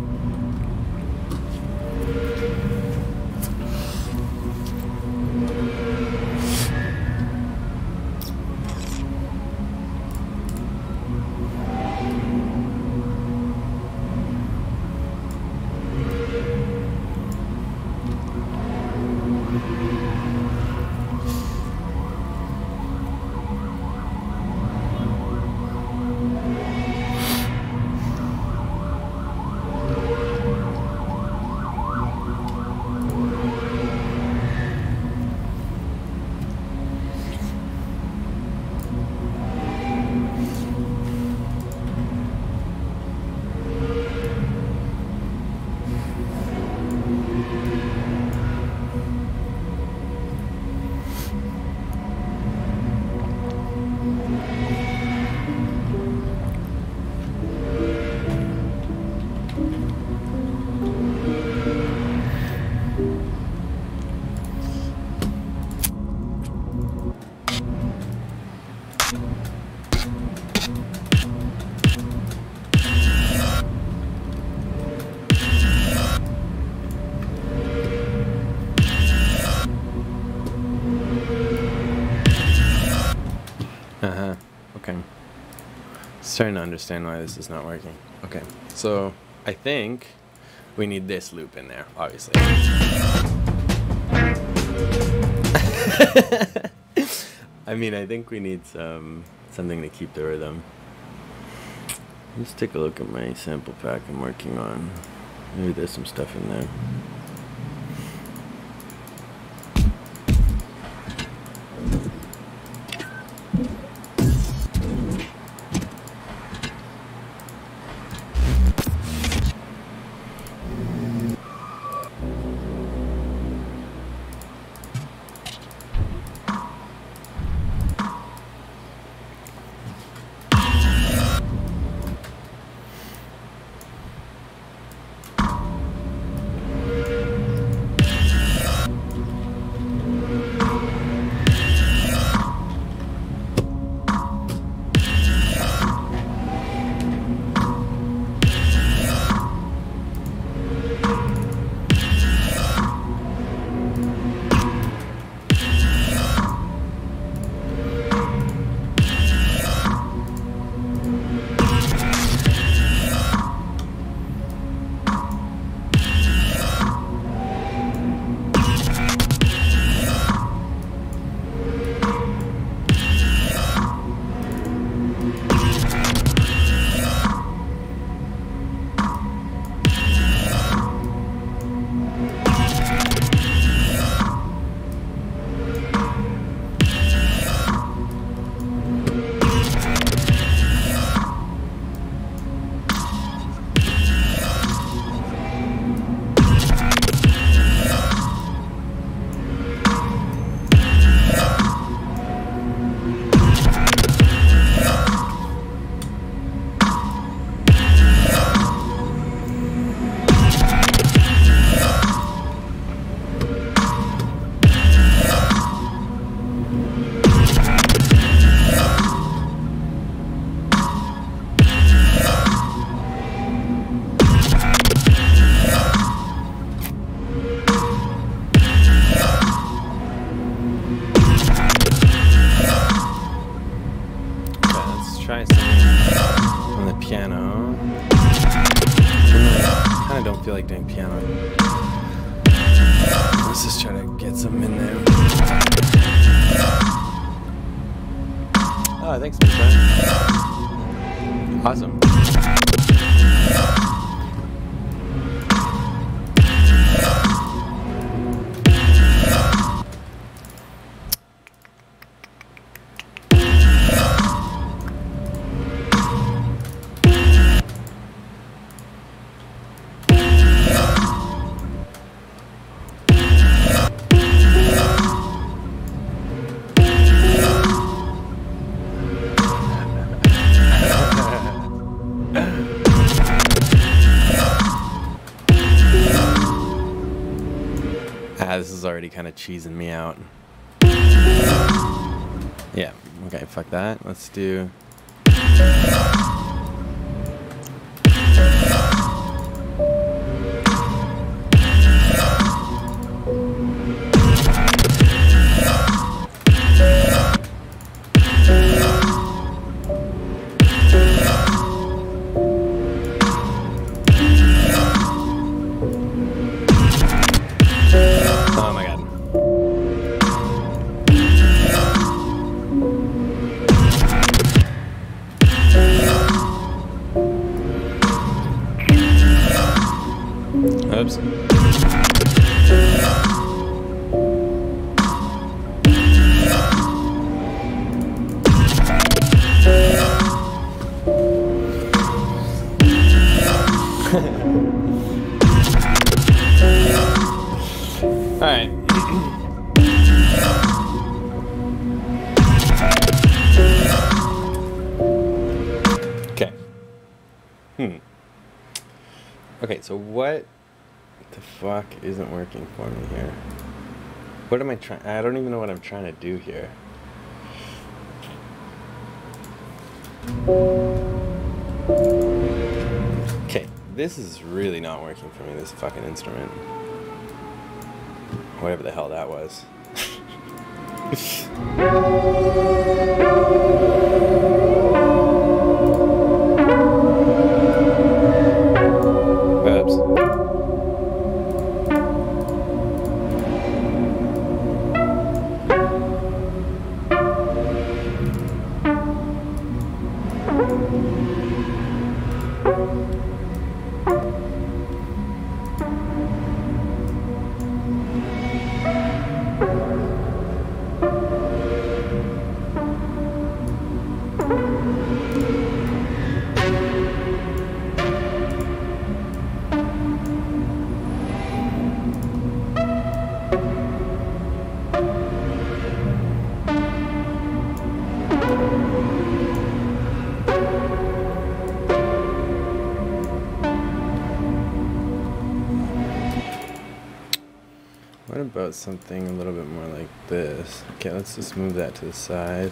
Starting to understand why this is not working. Okay. So I think we need this loop in there, obviously. [LAUGHS] I mean, I think we need some something to keep the rhythm. Let's take a look at my sample pack I'm working on. Maybe there's some stuff in there. This is already kind of cheesing me out. Yeah, okay, fuck that. Let's do. Herbs. [LAUGHS] Alright. okay. Hmm. Okay, so what the fuck isn't working for me here? What am I trying? I don't even know what I'm trying to do here. Okay, this is really not working for me, this fucking instrument. Whatever the hell that was. [LAUGHS] something a little bit more like this? Okay, let's just move that to the side.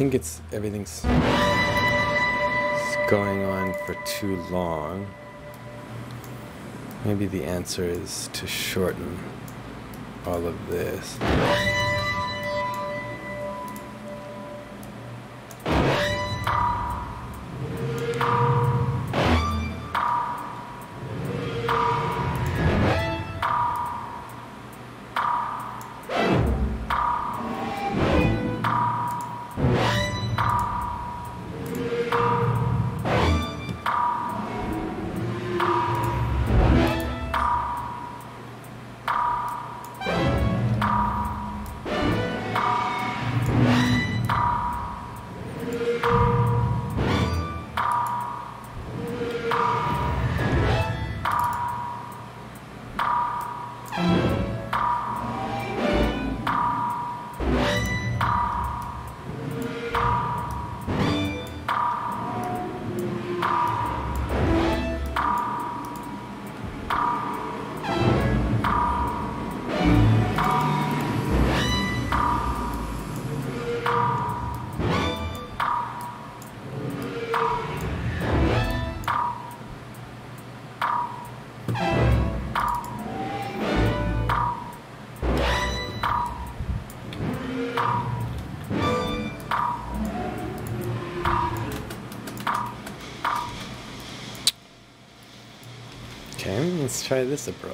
Think it's everything's going on for too long. Maybe the answer is to shorten all of this. Try this approach.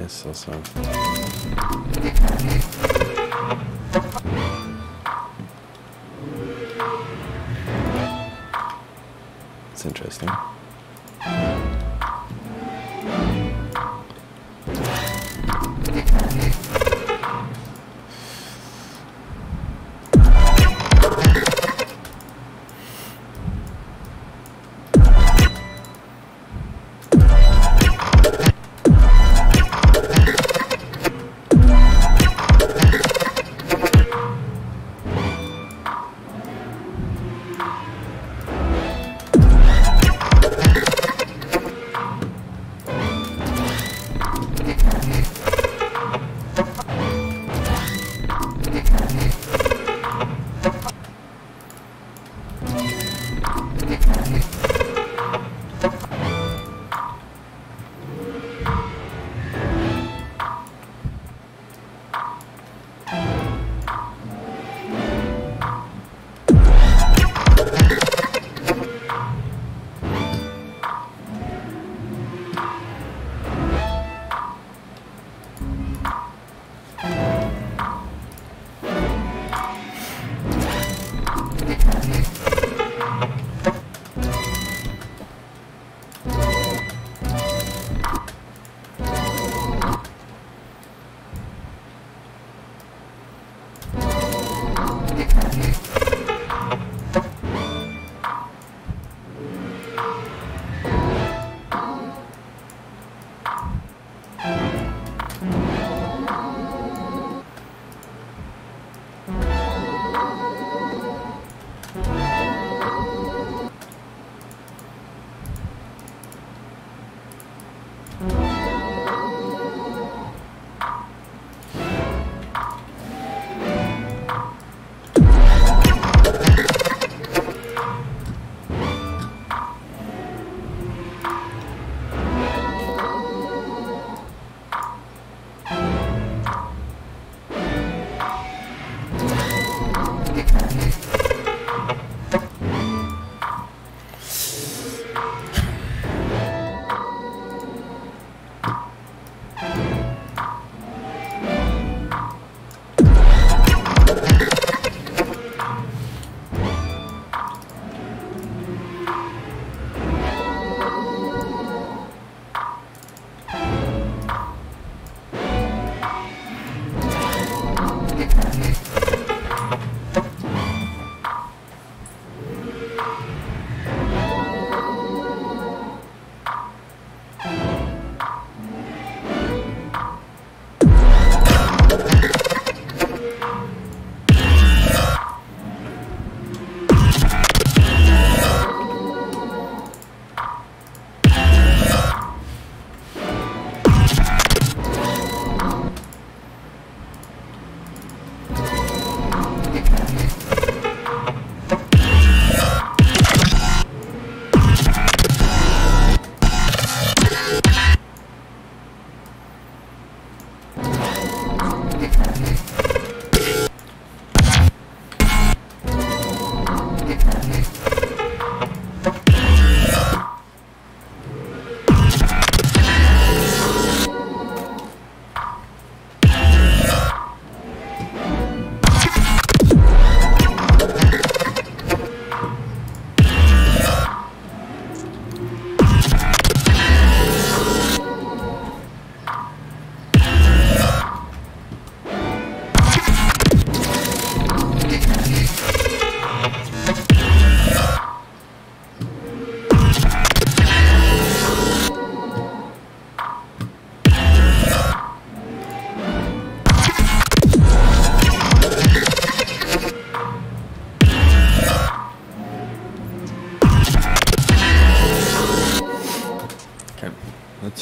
Curious also.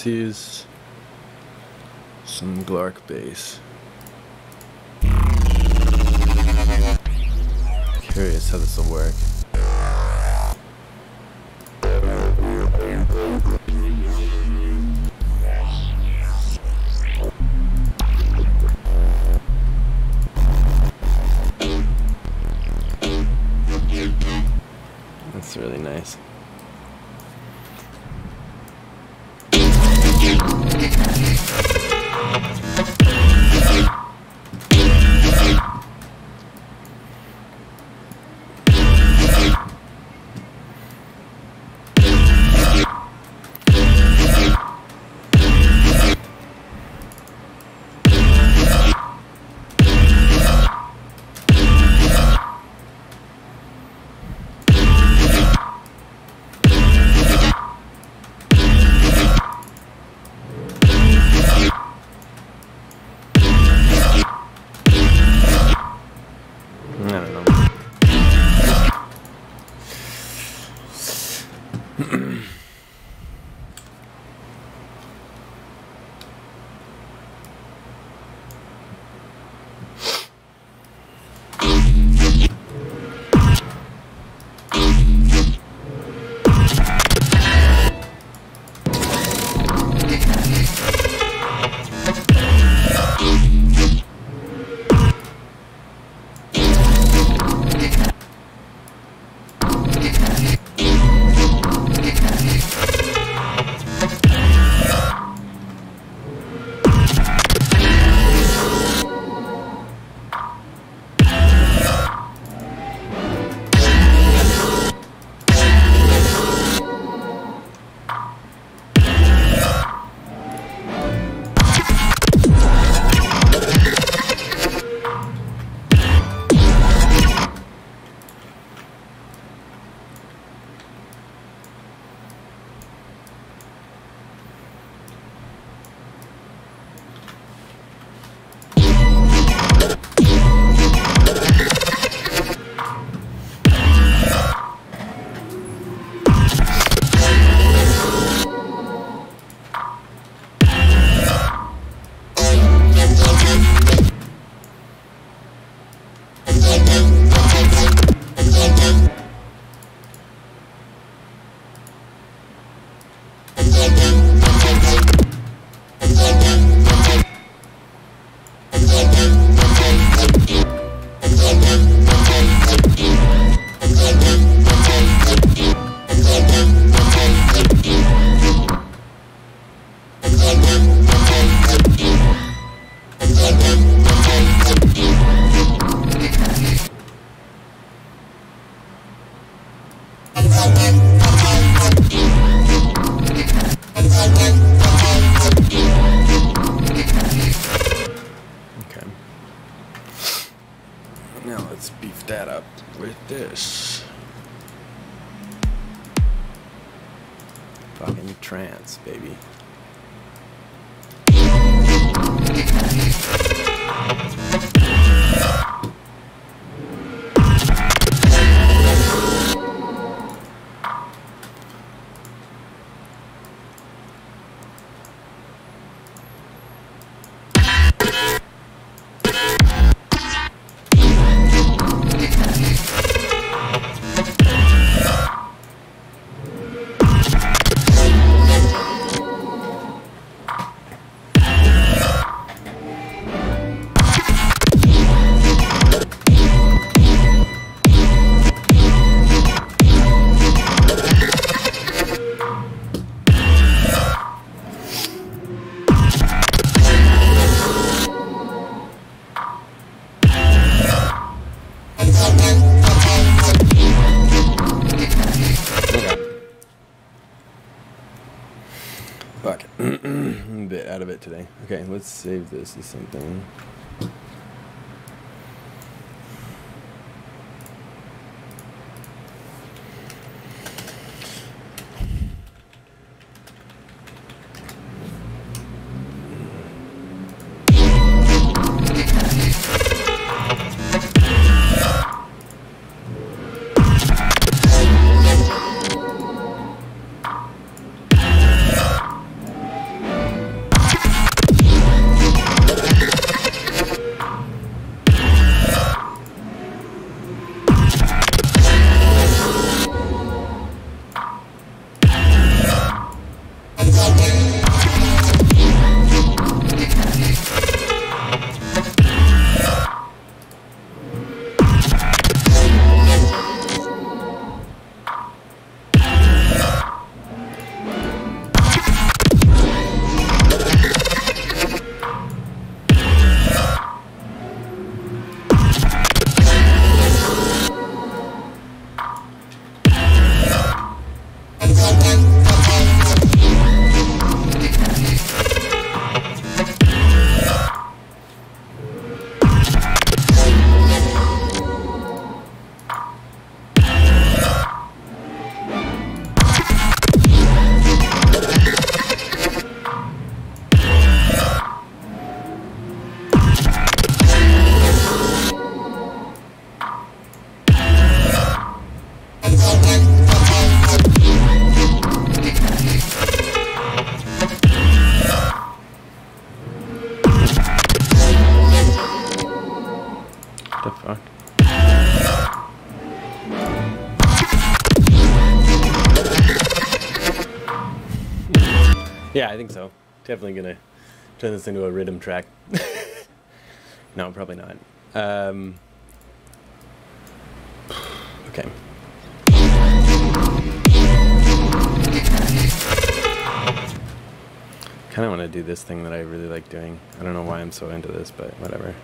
Use some Glark bass. Let's save this as something. Definitely gonna turn this into a rhythm track. [LAUGHS] no, probably not. Um, okay. Kind of want to do this thing that I really like doing. I don't know why I'm so into this, but whatever.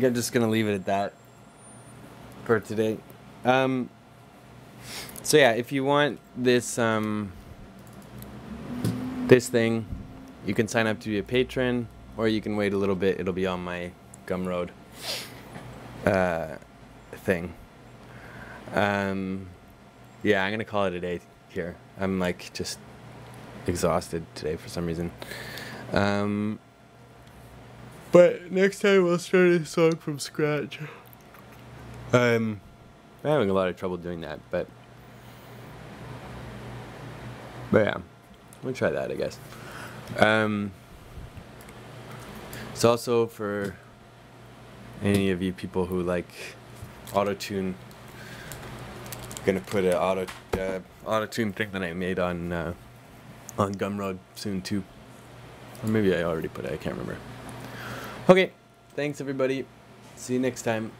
Think I'm just to leave it at that for today. Um, so yeah, if you want this um, this thing, you can sign up to be a patron, or you can wait a little bit. It'll be on my Gumroad uh, thing. Um, yeah, I'm gonna call it a day here. I'm like just exhausted today for some reason. Um, but next time we'll start a song from scratch. Um, I'm having a lot of trouble doing that, but but yeah, we'll try that, I guess. Um, it's also for any of you people who like auto tune. Gonna put an auto uh, auto tune thing that I made on uh, on Gumroad soon too, or maybe I already put it. I can't remember. Okay, thanks everybody. See you next time.